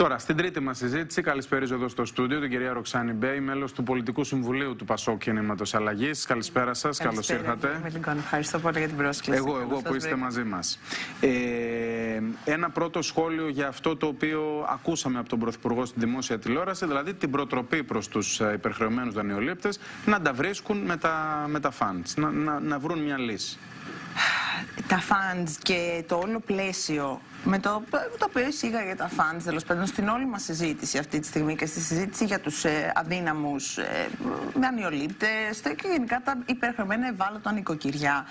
Τώρα, στην τρίτη μας συζήτηση, καλησπέριζω εδώ στο στούντιο την κυρία Ροξάνη Μπέη, μέλος του Πολιτικού Συμβουλίου του Πασόκ Κινήματος Αλλαγής. Καλησπέρα σας, καλώς ήρθατε. Ευχαριστώ πολύ για την πρόσκληση. Εγώ, εγώ που είστε μαζί μας. Ε, ένα πρώτο σχόλιο για αυτό το οποίο ακούσαμε από τον Πρωθυπουργό στην δημόσια τηλεόραση, δηλαδή την προτροπή προς τους ε, υπερχρεωμένους δανειολήπτες να τα βρίσκουν με τα, με τα funds, να, να, να βρουν μια λύση τα funds και το όλο πλαίσιο με το, το οποίο εισήγαγε τα funds τέλος πάντων στην όλη μας συζήτηση αυτή τη στιγμή και στη συζήτηση για τους ε, αδύναμους ε, δανειολήπτε και γενικά τα υπερχρεωμένα ευάλωτα νοικοκυριά.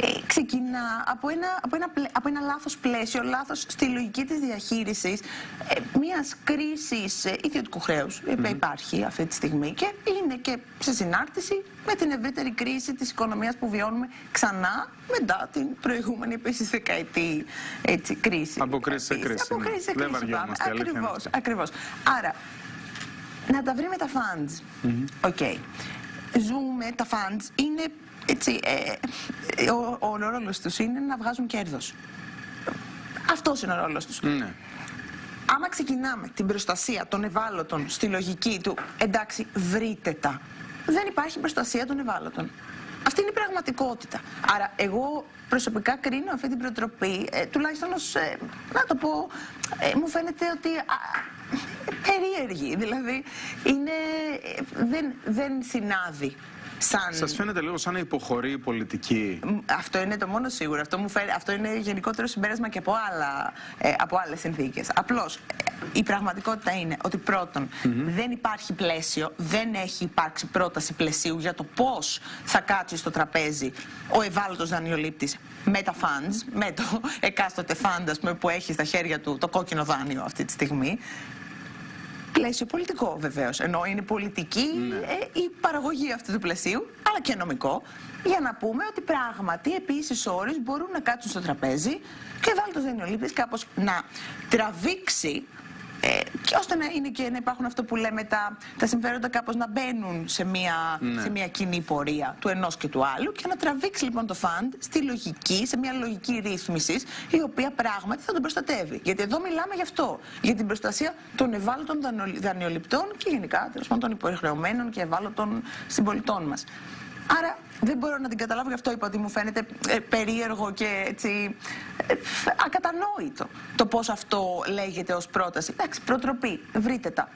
Ε, ξεκινά από ένα, από ένα, από ένα λάθος πλαίσιο, λάθος στη λογική της διαχείρισης ε, μιας κρίσης ε, ιδιωτικού χρέους που υπάρχει αυτή τη στιγμή και είναι και σε συνάρτηση με την ευρύτερη κρίση της οικονομίας που βιώνουμε ξανά μετά την προηγούμενη επίσης δεκαετή έτσι, κρίση. Από κρίση σε κρίση. Από ναι. κρίση σε κρίση. Ακριβώς. Ακριβώς. Άρα, να τα βρει με τα funds. OK. Okay. Ζούμε, τα funds είναι έτσι, ε, ο, ο ρόλος τους είναι να βγάζουν κέρδος. Αυτός είναι ο ρόλος τους. Ναι. Άμα ξεκινάμε την προστασία των ευάλωτων στη λογική του, εντάξει, βρείτε τα. Δεν υπάρχει προστασία των ευάλωτων. Αυτή είναι η πραγματικότητα. Άρα, εγώ προσωπικά κρίνω αυτή την προτροπή, ε, τουλάχιστον ως, ε, να το πω, ε, μου φαίνεται ότι α, περίεργη. Δηλαδή, είναι, δεν, δεν συνάδει σαν... Σας φαίνεται λίγο σαν να υποχωρεί η πολιτική. Αυτό είναι το μόνο σίγουρο. Αυτό, μου φέρει, αυτό είναι γενικότερο συμπέρασμα και από, άλλα, ε, από άλλες συνθήκες. Απλώς, η πραγματικότητα είναι ότι πρώτον δεν υπάρχει πλαίσιο, δεν έχει υπάρξει πρόταση πλαισίου για το πώς θα κάτσει στο τραπέζι ο ευάλωτος δανειολήπτης με τα funds, με το εκάστοτε fund που έχει στα χέρια του το κόκκινο δάνειο αυτή τη στιγμή πλαίσιο πολιτικό βεβαίως. Ενώ είναι πολιτική ναι. ε, η παραγωγή αυτού του πλαισίου, αλλά και νομικό, για να πούμε ότι πράγματι επίσης όρει μπορούν να κάτσουν στο τραπέζι και βάλει το δανειολήπτη κάπως να τραβήξει ε, και ώστε να είναι και να υπάρχουν αυτό που λέμε τα, τα συμφέροντα κάπως να μπαίνουν σε μια, ναι. σε μια κοινή πορεία του ενός και του άλλου και να τραβήξει λοιπόν το φαντ στη λογική, σε μια λογική ρύθμιση η οποία πράγματι θα τον προστατεύει. Γιατί εδώ μιλάμε γι' αυτό, για την προστασία των ευάλωτων δανειοληπτών και γενικά των υποχρεωμένων και ευάλωτων συμπολιτών μας. Άρα δεν μπορώ να την καταλάβω, γι' αυτό είπα ότι μου φαίνεται ε, περίεργο και έτσι ε, ακατανόητο το πώς αυτό λέγεται ως πρόταση. Εντάξει, προτροπή, βρείτε τα.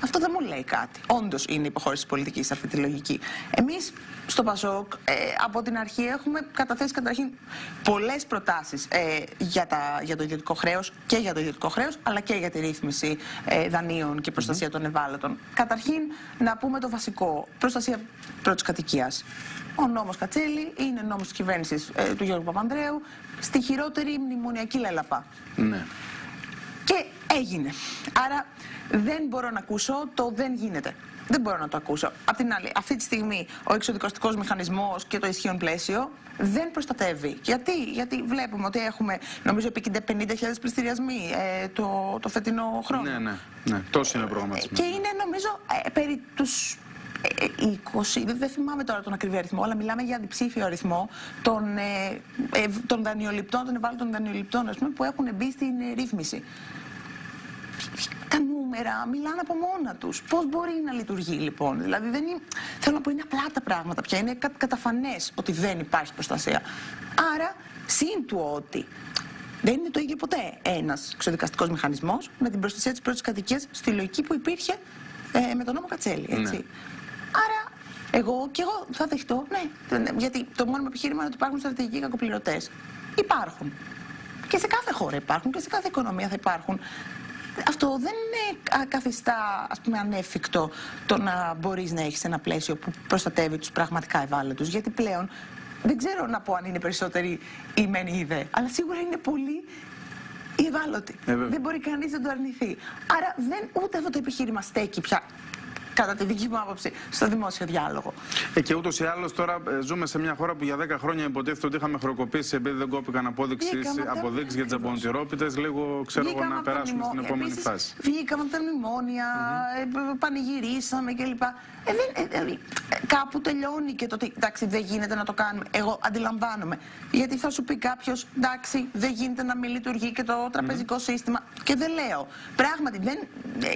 Αυτό δεν μου λέει κάτι. Όντως είναι υποχώρηση της πολιτικής σε αυτή τη λογική. Εμείς στο Πασόκ ε, από την αρχή έχουμε καταθέσει καταρχήν πολλές προτάσεις ε, για, για το ιδιωτικό χρέος και για το ιδιωτικό χρέος, αλλά και για τη ρύθμιση ε, δανείων και προστασία των ευάλωτων. Καταρχήν, να πούμε το βασικό: προστασία πρώτης κατοικίας. Ο νόμος Κατσέλη είναι νόμος της κυβέρνησης ε, του Γιώργου Παπανδρέου στη χειρότερη μνημονιακή λέλαπα. Ναι. Και έγινε. Άρα δεν μπορώ να ακούσω το δεν γίνεται. Δεν μπορώ να το ακούσω. Απ' την άλλη, αυτή τη στιγμή ο εξοδικαστικός μηχανισμός και το ισχύον πλαίσιο δεν προστατεύει. Γιατί, Γιατί βλέπουμε ότι έχουμε, νομίζω, επί 50.000 πληστηριασμοί ε, το, το φετινό χρόνο. Ναι, ναι, ναι. Τόσο είναι ο προγραμματισμό. Και είναι, νομίζω, ε, περί τους 20, ε, δεν θυμάμαι τώρα τον ακριβή αριθμό, αλλά μιλάμε για διψήφιο αριθμό των, ε, ε, των δανειοληπτών, των ευάλωτων δανειοληπτών, πούμε, που έχουν μπει στην ρύθμιση τα νούμερα μιλάνε από μόνα τους. Πώς μπορεί να λειτουργεί λοιπόν; Δηλαδή, δεν είναι, θέλω να πω, είναι απλά τα πράγματα πια. Είναι κα, καταφανές ότι δεν υπάρχει προστασία. Άρα, συν του ότι δεν είναι το ίδιο ποτέ ένας εξοδικαστικό μηχανισμός με την προστασία της πρώτης κατοικίας στη λογική που υπήρχε ε, με τον νόμο Κατσέλη. Έτσι. Ναι. Άρα, εγώ και εγώ θα δεχτώ, ναι. Γιατί το μόνο επιχείρημα είναι ότι υπάρχουν στρατηγικοί κακοπληρωτές. Υπάρχουν. Και σε κάθε χώρα υπάρχουν και σε κάθε οικονομία θα υπάρχουν αυτό δεν είναι καθιστά ας πούμε, ανέφικτο το να μπορείς να έχεις ένα πλαίσιο που προστατεύει τους πραγματικά ευάλωτους. Γιατί πλέον δεν ξέρω να πω αν είναι περισσότεροι ή μεν ή δε, αλλά σίγουρα είναι πολύ οι ευάλωτοι. Ε, δεν μπορεί κανείς να το αρνηθεί. Άρα δεν, ούτε αυτό το επιχείρημα στέκει πια κατά τη δική μου άποψη, στο δημόσιο διάλογο. Ε, και ούτως ή άλλως τώρα ε, ζούμε σε μια χώρα που για 10 χρόνια υποτίθεται ότι είχαμε χρεοκοπήσει επειδή δεν κόπηκαν απόδειξεις για τις απονοτηρόπιτε. Λίγο ξέρω εγώ να περάσουμε στην επόμενη Επίσης, φάση. Βγήκαμε από τα μνημόνια, mm -hmm. πανηγυρίσαμε κλπ. Ε, δεν, ε, ε, κάπου τελειώνει και το ότι εντάξει δεν γίνεται να το κάνουμε. Εγώ αντιλαμβάνομαι. Γιατί θα σου πει κάποιος, εντάξει, δεν γίνεται να μην λειτουργεί και το τραπεζικό σύστημα. Και δεν λέω. Πράγματι, δεν,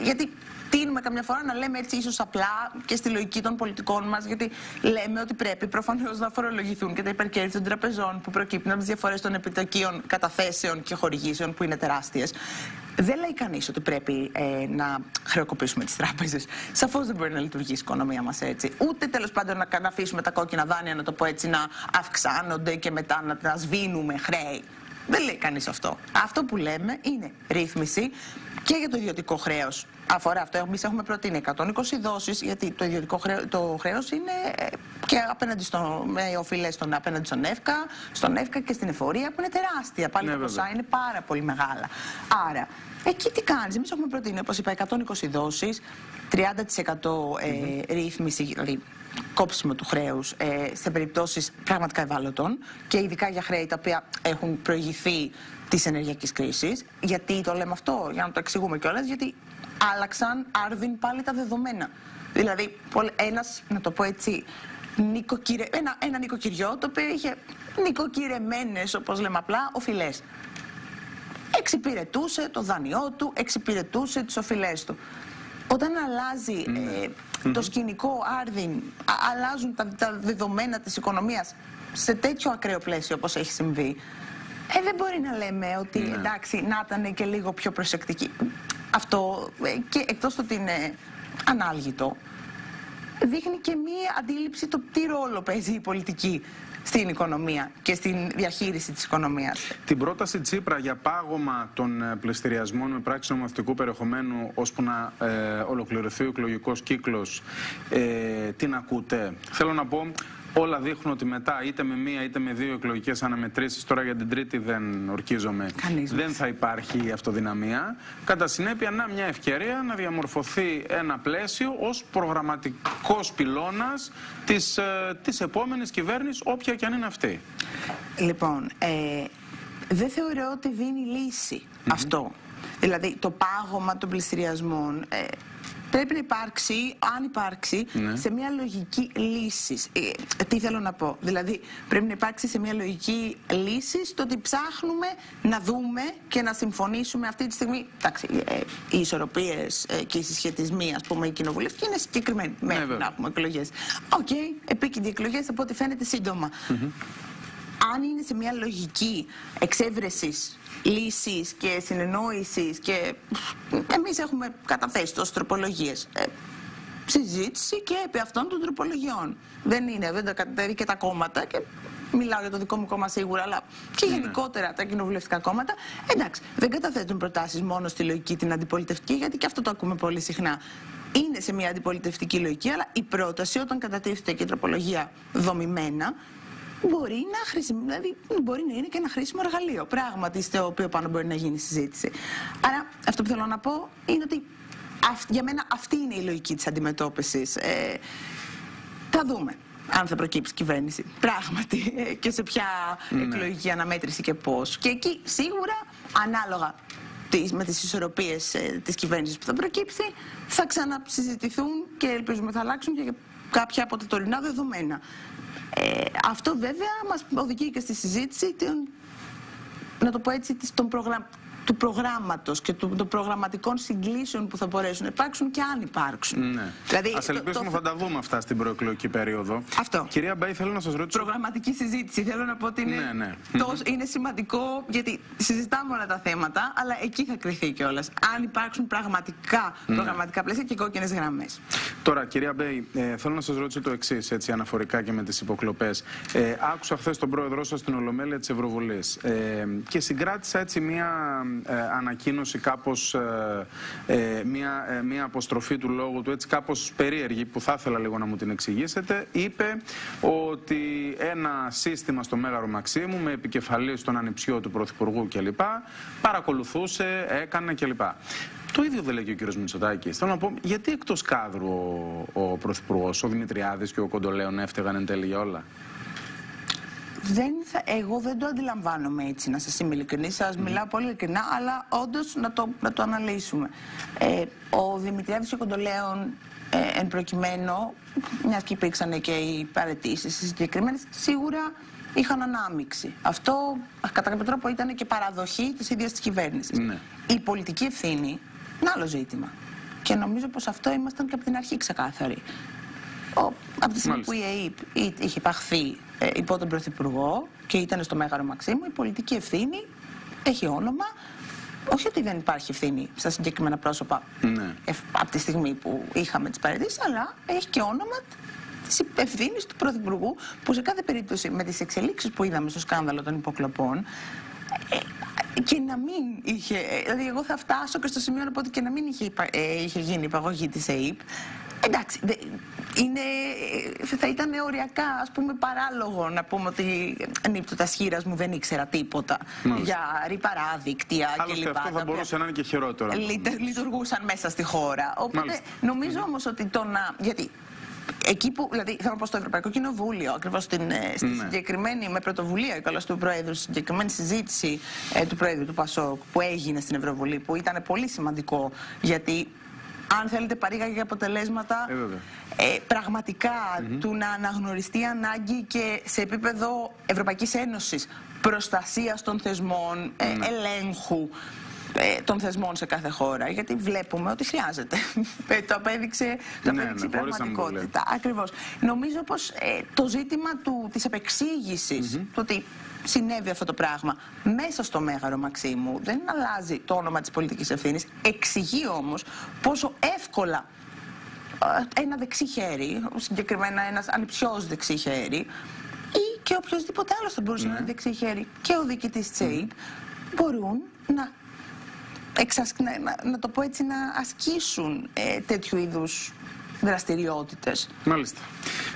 γιατί τίνουμε καμιά φορά να λέμε έτσι ίσως απλά και στη λογική των πολιτικών μας, γιατί λέμε ότι πρέπει προφανώς να φορολογηθούν και τα υπερκέρδη των τραπεζών που προκύπτουν από τις διαφορές των επιτοκίων καταθέσεων και χορηγήσεων που είναι τεράστιες. Δεν λέει κανείς ότι πρέπει ε, να χρεοκοπήσουμε τις τράπεζες. Σαφώς δεν μπορεί να λειτουργήσει η οικονομία μας έτσι. Ούτε τέλος πάντων να, να αφήσουμε τα κόκκινα δάνεια, να το πω έτσι, να αυξάνονται και μετά να, να σβήνουμε χρέη. Δεν λέει κανείς αυτό. Αυτό που λέμε είναι ρύθμιση και για το ιδιωτικό χρέος. Αφορά αυτό. Εμείς έχουμε προτείνει 120 δόσεις, γιατί το ιδιωτικό χρέο, το χρέος είναι ε, και απέναντι στο, με οφειλέ στον, απέναντι στον ΕΦΚΑ, στον ΕΦΚΑ και στην εφορία που είναι τεράστια. Πάλι ναι, τα ποσά είναι πάρα πολύ μεγάλα. Άρα, εκεί τι κάνεις. Εμείς έχουμε προτείνει, όπως είπα, 120 δόσεις, 30% ε, ρύθμιση, δηλαδή κόψιμο του χρέους ε, σε περιπτώσεις πραγματικά ευάλωτων και ειδικά για χρέη τα οποία έχουν προηγηθεί της ενεργειακής κρίσης. Γιατί το λέμε αυτό, για να το εξηγούμε κιόλας, γιατί άλλαξαν άρδιν πάλι τα δεδομένα. Δηλαδή, ένας, να το πω έτσι, νοικοκυρε... ένα, ένα νοικοκυριό το οποίο είχε νοικοκυρεμένες, όπως λέμε απλά, οφειλές. Εξυπηρετούσε το δάνειό του, εξυπηρετούσε τις οφειλές του. Όταν αλλάζει ναι. ε, το σκηνικό άρδιν, αλλάζουν τα, τα δεδομένα της οικονομίας σε τέτοιο ακραίο πλαίσιο όπως έχει συμβεί, ε, δεν μπορεί να λέμε ότι ναι. εντάξει, να ήταν και λίγο πιο προσεκτική. Αυτό, ε, και εκτός το ότι είναι ανάλγητο, δείχνει και μία αντίληψη το τι ρόλο παίζει η πολιτική στην οικονομία και στην διαχείριση της οικονομίας. Την πρόταση Τσίπρα για πάγωμα των ε, πληστηριασμών με πράξη νομοθετικού περιεχομένου ώσπου να ε, ολοκληρωθεί ο εκλογικός κύκλος, ε, την ακούτε; Θέλω να πω, Όλα δείχνουν ότι μετά είτε με μία είτε με δύο εκλογικές αναμετρήσεις, τώρα για την τρίτη δεν ορκίζομαι, δεν θα υπάρχει αυτοδυναμία. Κατά συνέπεια, να μια ευκαιρία να διαμορφωθεί ένα πλαίσιο ως προγραμματικός πυλώνας της, ε, της επόμενης κυβέρνησης, όποια και αν είναι αυτή. Λοιπόν, ε, δεν θεωρώ ότι δίνει λύση αυτό. Δηλαδή, το πάγωμα των πληστηριασμών... Ε, πρέπει να υπάρξει, αν υπάρξει, ναι. σε μια λογική λύση. Ε, τι θέλω να πω; Δηλαδή, πρέπει να υπάρξει σε μια λογική λύση στο ότι ψάχνουμε να δούμε και να συμφωνήσουμε αυτή τη στιγμή. Εντάξει, ε, οι ισορροπίες ε, και οι συσχετισμοί, ας πούμε, οι κοινοβουλευτικοί είναι συγκεκριμένοι. Ναι, μέχρι να έχουμε εκλογές. OK, okay, επίκεινται εκλογές από ό,τι φαίνεται σύντομα. Αν είναι σε μια λογική εξεύρεσης λύσης και συνεννόησης και εμείς έχουμε καταθέσει τόσες τροπολογίες. Ε, συζήτηση και επί αυτών των τροπολογιών. Δεν είναι, δεν τα καταφέρει και τα κόμματα και μιλάω για το δικό μου κόμμα σίγουρα, αλλά και ναι. γενικότερα τα κοινοβουλευτικά κόμματα. Εντάξει, δεν καταθέτουν προτάσεις μόνο στη λογική την αντιπολιτευτική, γιατί και αυτό το ακούμε πολύ συχνά. Είναι σε μια αντιπολιτευτική λογική, αλλά η πρόταση όταν κατατίθεται και η τροπολογία δομημένα μπορεί να, χρησιμο... δηλαδή, μπορεί να είναι και ένα χρήσιμο εργαλείο. Πράγματι, στο οποίο πάνω μπορεί να γίνει συζήτηση. Άρα, αυτό που θέλω να πω είναι ότι για μένα αυτή είναι η λογική της αντιμετώπισης. Ε, θα δούμε αν θα προκύψει κυβέρνηση. Πράγματι. Ε, και σε ποια ναι. εκλογική αναμέτρηση και πώς. Και εκεί σίγουρα, ανάλογα με τις ισορροπίες ε, της κυβέρνησης που θα προκύψει, θα ξανασυζητηθούν και ελπίζουμε θα αλλάξουν και κάποια από τα τωρινά δεδομένα. Ε, αυτό βέβαια μας οδηγεί και στη συζήτηση να το πω έτσι, των προγραμ του προγράμματος και του, των προγραμματικών συγκλήσεων που θα μπορέσουν να υπάρξουν και αν υπάρξουν. Ναι. Δηλαδή, Ας ελπίσουμε το... θα τα δούμε αυτά στην προεκλογική περίοδο. Αυτό. Κυρία Μπέη, θέλω να σας ρωτήσω... Προγραμματική συζήτηση. Θέλω να πω ότι είναι, ναι, ναι. Τόσο, είναι σημαντικό γιατί συζητάμε όλα τα θέματα, αλλά εκεί θα κρυθεί κιόλας. Αν υπάρξουν πραγματικά ναι. προγραμματικά πλαίσια και κόκκινες γραμμές. Τώρα, κυρία Μπέη, ε, θέλω να σας ρωτήσω το εξής, έτσι αναφορικά και με τις υποκλοπές. Ε, άκουσα χθες τον πρόεδρό σας στην Ολομέλεια της Ευρωβουλής ε, και συγκράτησα έτσι μία ε, ανακοίνωση κάπως, ε, ε, μια, μια αποστροφή του λόγου του έτσι κάπως περίεργη που θα ήθελα λίγο να μου την εξηγήσετε είπε ότι ένα σύστημα στο Μέγαρο Μαξίμου με επικεφαλής στον ανιψιό του Πρωθυπουργού κλπ παρακολουθούσε, έκανε κλπ. Το ίδιο δεν λέει και ο κύριος Μητσοτάκης. Θέλω να πω, γιατί εκτός κάδρου ο, ο Πρωθυπουργός, ο Δημητριάδης και ο Κοντολέων έφταιγαν εν τέλει για όλα; Δεν θα, εγώ δεν το αντιλαμβάνομαι έτσι, να σας είμαι ειλικρινή. Σας μιλάω πολύ ειλικρινά, αλλά όντως να το, να το αναλύσουμε. Ε, ο Δημητριάδης και ο Κοντολέων, ε, εν προκειμένου, μια και υπήρξαν και οι παρετήσεις συγκεκριμένες, σίγουρα είχαν ανάμειξη. Αυτό κατά κάποιο τρόπο ήταν και παραδοχή της ίδιας της κυβέρνησης. Ναι. Η πολιτική ευθύνη είναι άλλο ζήτημα. Και νομίζω πως αυτό ήμασταν και από την αρχή ξεκάθαροι. Ο, από τη στιγμή Μάλιστα. που η ΑΕΠ είχε υπαχθεί ε, υπό τον Πρωθυπουργό και ήταν στο Μέγαρο Μαξίμου, η πολιτική ευθύνη έχει όνομα. Όχι ότι δεν υπάρχει ευθύνη στα συγκεκριμένα πρόσωπα Ναι. εφ- από τη στιγμή που είχαμε τις παρατηρήσεις, αλλά έχει και όνομα της ευθύνης του Πρωθυπουργού που σε κάθε περίπτωση με τις εξελίξεις που είδαμε στο σκάνδαλο των υποκλοπών ε, και να μην είχε, ε, δηλαδή εγώ θα φτάσω και στο σημείο να πω ότι και να μην είχε, υπα- ε, είχε γίνει η υπαγωγή της ΑΕΠ, εντάξει, δε- είναι, ε, θα ήταν οριακά ας πούμε παράλογο να πούμε ότι νύπτωτα σχήρας μου δεν ήξερα τίποτα Μάλιστα. για ρηπαρά δίκτυα Άλλωστε κλπ. αυτό τα θα οποία- μπορούσε να είναι και χειρότερο. λειτε- λειτουργούσαν μέσα στη χώρα. Οπότε Μάλιστα. νομίζω όμως ότι το να. Γιατί εκεί που. Δηλαδή θέλω να πω στο Ευρωπαϊκό Κοινοβούλιο, ακριβώς στη Ναι. συγκεκριμένη, με πρωτοβουλία καλώς του Προέδρου, στη συγκεκριμένη συζήτηση ε, του Προέδρου του Πασόκ που έγινε στην Ευρωβουλή, που ήταν πολύ σημαντικό γιατί. Αν θέλετε παρήγαγε αποτελέσματα Ε, βέβαια. ε, πραγματικά του να αναγνωριστεί η ανάγκη και σε επίπεδο Ευρωπαϊκής Ένωσης προστασίας των θεσμών, ε, Ναι. ελέγχου ε, των θεσμών σε κάθε χώρα. Γιατί βλέπουμε ότι χρειάζεται. Ε, το απέδειξε, το Ναι, απέδειξε η ναι, χωρίς πραγματικότητα. Ακριβώς. Νομίζω πως ε, το ζήτημα του, της επεξήγησης, το ότι συνέβη αυτό το πράγμα μέσα στο Μέγαρο Μαξίμου δεν αλλάζει το όνομα της πολιτικής ευθύνης, εξηγεί όμως πόσο εύκολα ε, ένα δεξί χέρι, συγκεκριμένα ένας ανυψιός δεξί χέρι ή και οποιοδήποτε άλλος θα μπορούσε να είναι δεξί χέρι και ο διοικητής της ΑΕΠ μπορούν να, εξασ... να, να, να το πω έτσι, να ασκήσουν ε, τέτοιου είδους δραστηριότητες. Μάλιστα.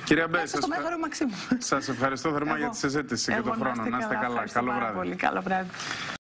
Κυρία Μπέ, Μέσα στο σας, Μέγαρο Μαξίμου. σας ευχαριστώ θερμά Εγώ- για τη συζήτηση και εγώ τον χρόνο. Να είστε καλά. ευχαριστώ Καλό πάρα βράδυ. Πολύ καλό βράδυ.